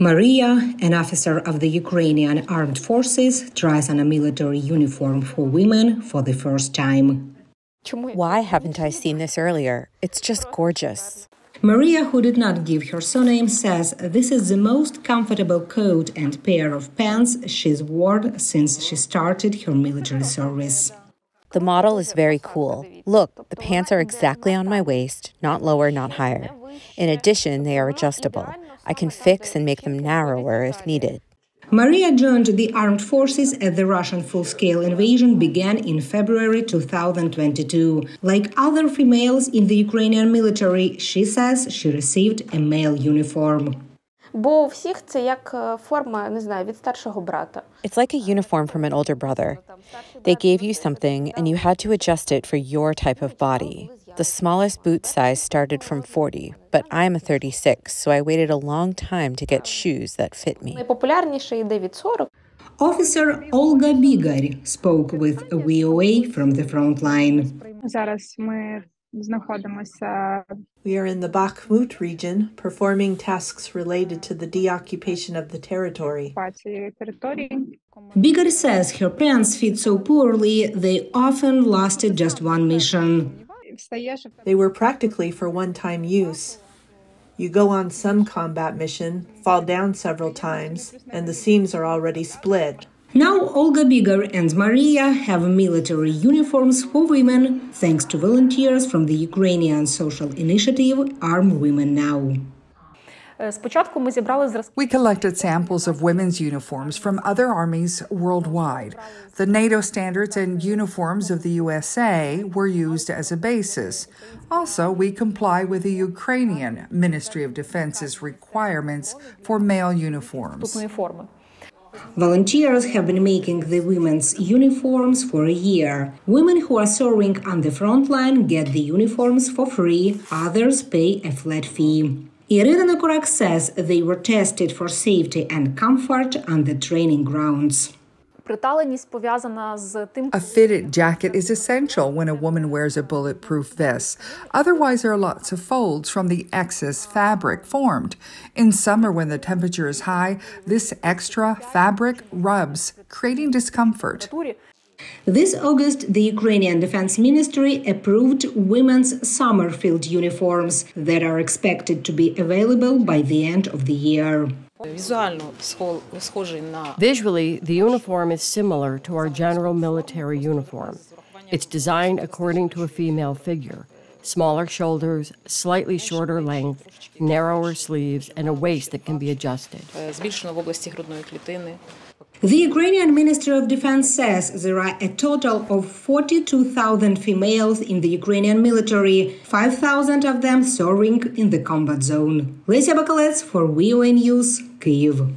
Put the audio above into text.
Maria, an officer of the Ukrainian Armed Forces, tries on a military uniform for women for the first time. Why haven't I seen this earlier? It's just gorgeous. Maria, who did not give her surname, says this is the most comfortable coat and pair of pants she's worn since she started her military service. The model is very cool. Look, the pants are exactly on my waist, not lower, not higher. In addition, they are adjustable. I can fix and make them narrower if needed. Maria joined the armed forces as the Russian full scale invasion began in February 2022. Like other females in the Ukrainian military, she says she received a male uniform. It's like a uniform from an older brother. They gave you something and you had to adjust it for your type of body. The smallest boot size started from 40, but I'm a 36, so I waited a long time to get shoes that fit me. Officer Olga Bigar spoke with a VOA from the front line. We are in the Bakhmut region performing tasks related to the deoccupation of the territory. Bigar says her pants fit so poorly they often lasted just one mission. They were practically for one time use. You go on some combat mission, fall down several times, and the seams are already split. Now Olga Bigar and Maria have military uniforms for women thanks to volunteers from the Ukrainian social initiative Arm Women Now. Спочатку ми зібрали зразки. We collected samples of women's uniforms from other armies worldwide. The NATO standards and uniforms of the USA were used as a basis. Also, we comply with the Ukrainian Ministry of Defense's requirements for male uniforms. форми. Volunteers have been making the women's uniforms for a year. Women who are serving on the front line get the uniforms for free, others pay a flat fee. Irina Nukurak says they were tested for safety and comfort on the training grounds. A fitted jacket is essential when a woman wears a bulletproof vest. Otherwise, there are lots of folds from the excess fabric formed. In summer, when the temperature is high, this extra fabric rubs, creating discomfort. This August, the Ukrainian Defense Ministry approved women's summer field uniforms that are expected to be available by the end of the year. Visually, the uniform is similar to our general military uniform. It's designed according to a female figure smaller shoulders, slightly shorter length, narrower sleeves, and a waist that can be adjusted. The Ukrainian Ministry of Defense says there are a total of 42,000 females in the Ukrainian military, 5,000 of them serving in the combat zone. Lesia Bakalets for VOA News, Kyiv.